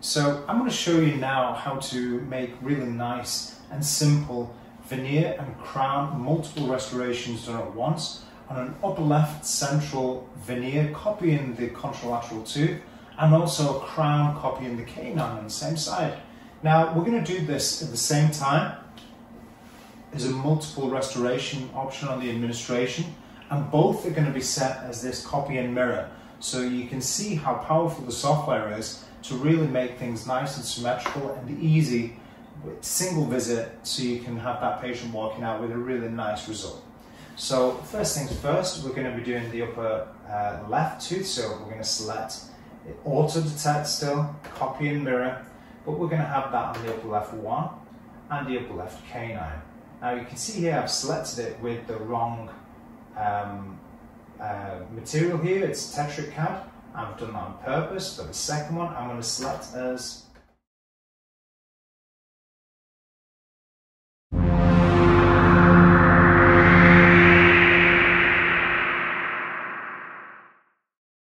So I'm going to show you now how to make really nice and simple veneer and crown multiple restorations done at once on an upper left central veneer copying the contralateral tooth and also a crown copying the canine on the same side. Now we're going to do this at the same time. There's a multiple restoration option on the administration and both are going to be set as this copy and mirror so you can see how powerful the software is to really make things nice and symmetrical and easy with single visit so you can have that patient walking out with a really nice result. So first things first, we're going to be doing the upper uh, left tooth, so we're going to select auto detect still, copy and mirror, but we're going to have that on the upper left one and the upper left canine. Now you can see here I've selected it with the wrong um, uh, material here, it's Tetric CAD. I've done that on purpose, but the second one I'm going to select as